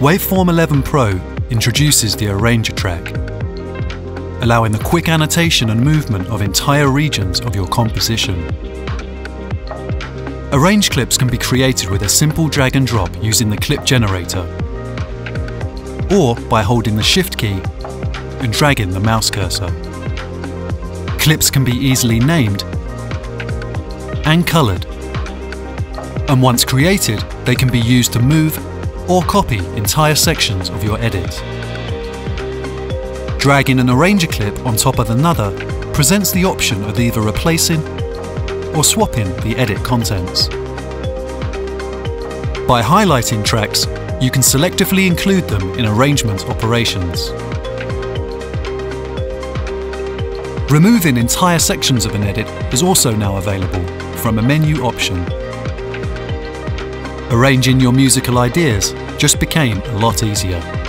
Waveform 11 Pro introduces the Arranger track, allowing the quick annotation and movement of entire regions of your composition. Arrange clips can be created with a simple drag and drop using the clip generator, or by holding the Shift key and dragging the mouse cursor. Clips can be easily named and coloured, and once created, they can be used to move or copy entire sections of your edit. Dragging an arranger clip on top of another presents the option of either replacing or swapping the edit contents. By highlighting tracks, you can selectively include them in arrangement operations. Removing entire sections of an edit is also now available from a menu option. Arranging your musical ideas just became a lot easier.